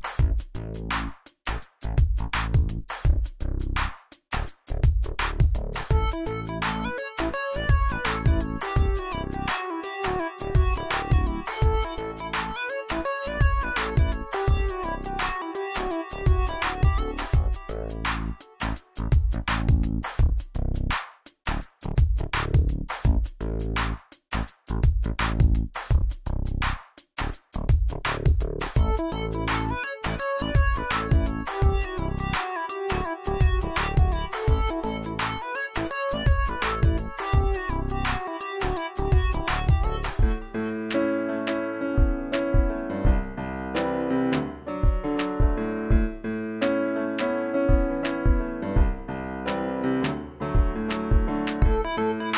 Thank Bye.